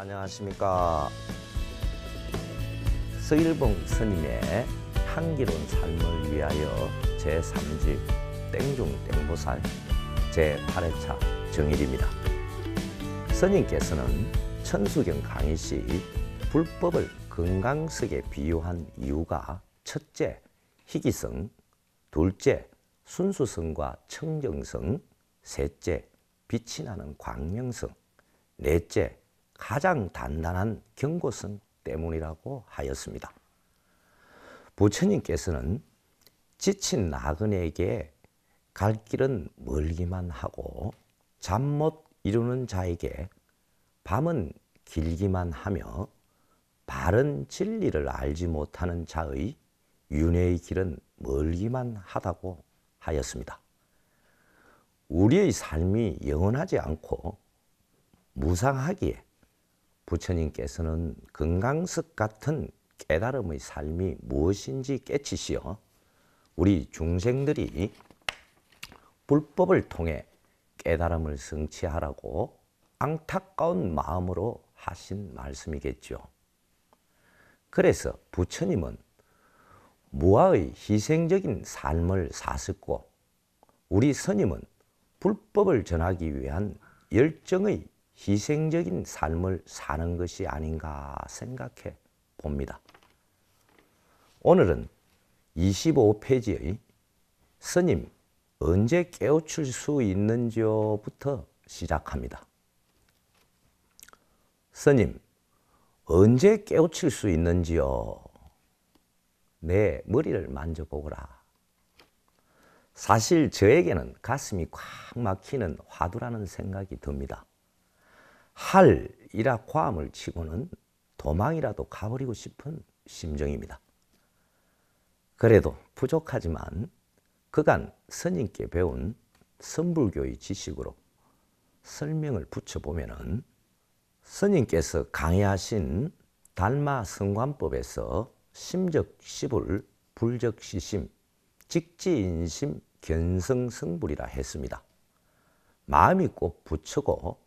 안녕하십니까. 서일봉 스님의 향기로운 삶을 위하여 제3집 땡중 땡보살 제8회차 정일입니다. 스님께서는 천수경 강의 시 불법을 건강석에 비유한 이유가 첫째, 희귀성, 둘째, 순수성과 청정성, 셋째, 빛이 나는 광명성, 넷째, 가장 단단한 경고성 때문이라고 하였습니다. 부처님께서는 지친 나그네에게 갈 길은 멀기만 하고 잠 못 이루는 자에게 밤은 길기만 하며 바른 진리를 알지 못하는 자의 윤회의 길은 멀기만 하다고 하였습니다. 우리의 삶이 영원하지 않고 무상하기에 부처님께서는 건강석 같은 깨달음의 삶이 무엇인지 깨치시어 우리 중생들이 불법을 통해 깨달음을 성취하라고 안타까운 마음으로 하신 말씀이겠죠. 그래서 부처님은 무아의 희생적인 삶을 사셨고 우리 스님은 불법을 전하기 위한 열정의 희생적인 삶을 사는 것이 아닌가 생각해 봅니다. 오늘은 25페이지의 스님 언제 깨우칠 수 있는지요부터 시작합니다. 스님 언제 깨우칠 수 있는지요? 내 머리를 만져보거라. 사실 저에게는 가슴이 꽉 막히는 화두라는 생각이 듭니다. 할이라 과음을 치고는 도망이라도 가버리고 싶은 심정입니다. 그래도 부족하지만 그간 스님께 배운 선불교의 지식으로 설명을 붙여보면은 스님께서 강의하신 달마 성관법에서 심적시불, 불적시심, 직지인심, 견성성불이라 했습니다. 마음이 꼭 부처고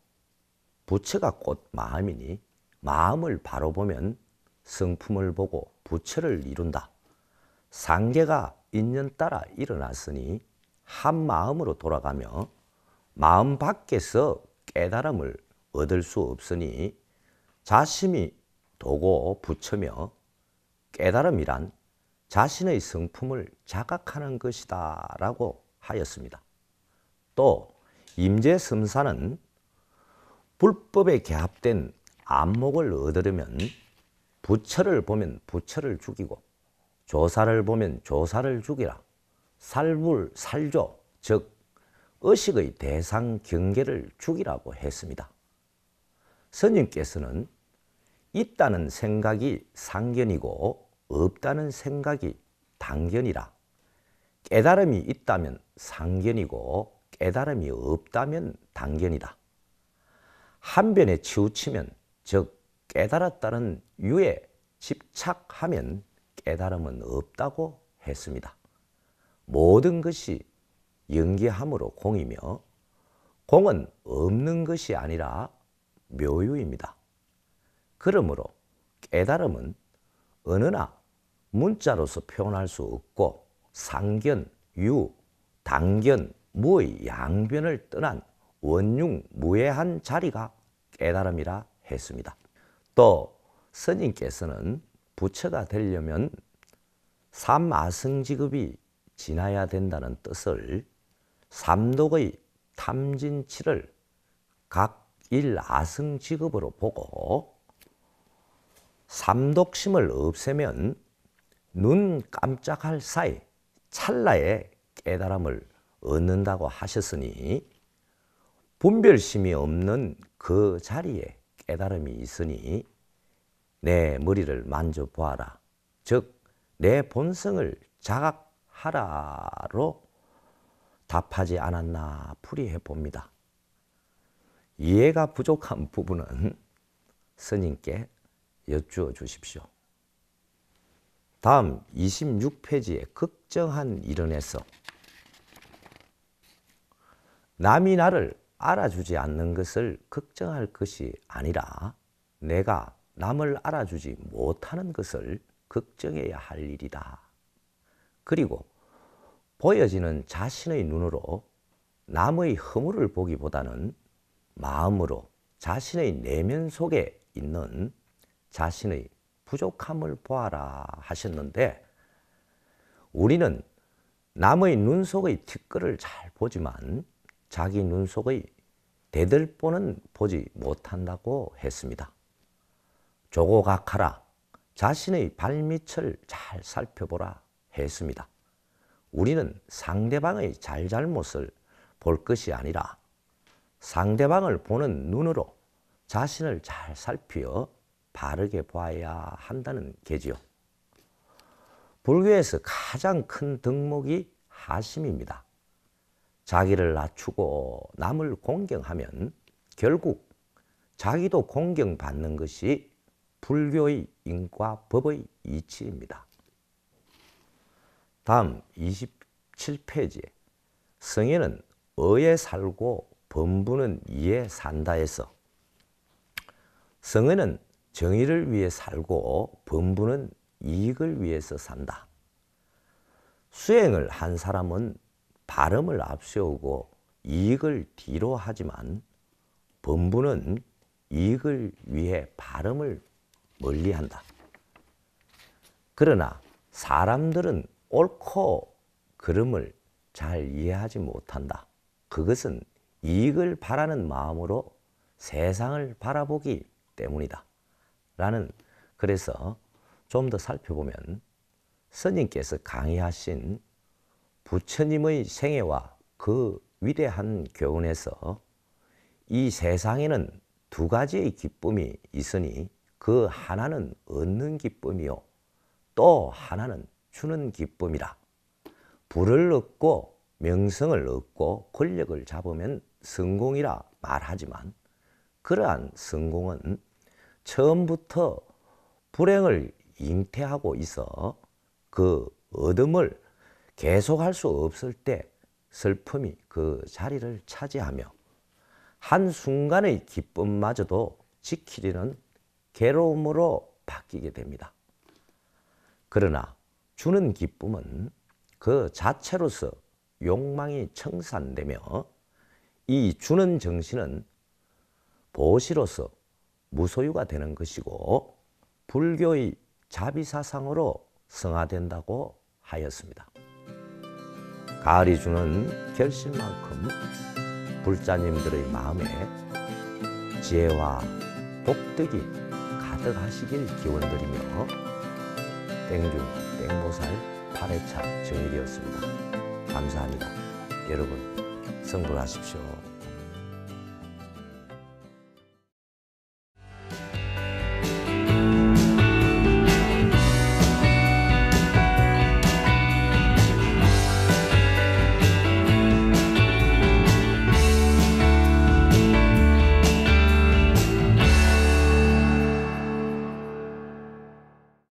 부처가 곧 마음이니 마음을 바로 보면 성품을 보고 부처를 이룬다. 상계가 인연 따라 일어났으니 한 마음으로 돌아가며 마음 밖에서 깨달음을 얻을 수 없으니 자심이 도고 부처며 깨달음이란 자신의 성품을 자각하는 것이다 라고 하였습니다. 또 임재섬사는 불법에 개합된 안목을 얻으려면 부처를 보면 부처를 죽이고 조사를 보면 조사를 죽이라. 살불, 살조, 즉 의식의 대상 경계를 죽이라고 했습니다. 스님께서는 있다는 생각이 상견이고 없다는 생각이 당견이라. 깨달음이 있다면 상견이고 깨달음이 없다면 당견이다. 한 변에 치우치면 즉 깨달았다는 유에 집착하면 깨달음은 없다고 했습니다. 모든 것이 연기함으로 공이며 공은 없는 것이 아니라 묘유입니다. 그러므로 깨달음은 어느나 문자로서 표현할 수 없고 상견, 유, 당견, 무의 양변을 떠난 원융 무해한 자리가 깨달음이라 했습니다. 또 스님께서는 부처가 되려면 삼아승지급이 지나야 된다는 뜻을 삼독의 탐진치를 각 일 아승지급으로 보고 삼독심을 없애면 눈 깜짝할 사이 찰나에 깨달음을 얻는다고 하셨으니 분별심이 없는 그 자리에 깨달음이 있으니 내 머리를 만져보아라. 즉, 내 본성을 자각하라로 답하지 않았나 풀이해 봅니다. 이해가 부족한 부분은 스님께 여쭈어 주십시오. 다음 26페이지에 극정한 일원에서 남이 나를 알아주지 않는 것을 걱정할 것이 아니라 내가 남을 알아주지 못하는 것을 걱정해야 할 일이다. 그리고 보여지는 자신의 눈으로 남의 허물을 보기보다는 마음으로 자신의 내면 속에 있는 자신의 부족함을 보아라 하셨는데 우리는 남의 눈 속의 티끌을 잘 보지만 자기 눈 속의 대들보는 보지 못한다고 했습니다. 조고각하라 자신의 발밑을 잘 살펴보라 했습니다. 우리는 상대방의 잘잘못을 볼 것이 아니라 상대방을 보는 눈으로 자신을 잘 살피어 바르게 보아야 한다는 게지요. 불교에서 가장 큰 덕목이 하심입니다. 자기를 낮추고 남을 공경하면 결국 자기도 공경받는 것이 불교의 인과 법의 이치입니다. 다음 27페이지에 성에는 어에 살고 범부는 이에 산다에서 성에는 정의를 위해 살고 범부는 이익을 위해서 산다. 수행을 한 사람은 발음을 앞세우고 이익을 뒤로 하지만 범부는 이익을 위해 발음을 멀리 한다. 그러나 사람들은 옳고 그름을 잘 이해하지 못한다. 그것은 이익을 바라는 마음으로 세상을 바라보기 때문이다. 라는 그래서 좀 더 살펴보면 스님께서 강의하신 부처님의 생애와 그 위대한 교훈에서 이 세상에는 두 가지의 기쁨이 있으니 그 하나는 얻는 기쁨이요 또 하나는 주는 기쁨이라. 부를 얻고 명성을 얻고 권력을 잡으면 성공이라 말하지만 그러한 성공은 처음부터 불행을 잉태하고 있어 그 얻음을 계속 할 수 없을 때 슬픔이 그 자리를 차지하며 한순간의 기쁨마저도 지키려는 괴로움으로 바뀌게 됩니다. 그러나 주는 기쁨은 그 자체로서 욕망이 청산되며 이 주는 정신은 보시로서 무소유가 되는 것이고 불교의 자비사상으로 성화된다고 하였습니다. 가을이 주는 결실만큼 불자님들의 마음에 지혜와 복덕이 가득하시길 기원드리며 땡중 땡보살 8회차 정일이었습니다. 감사합니다. 여러분 성불하십시오.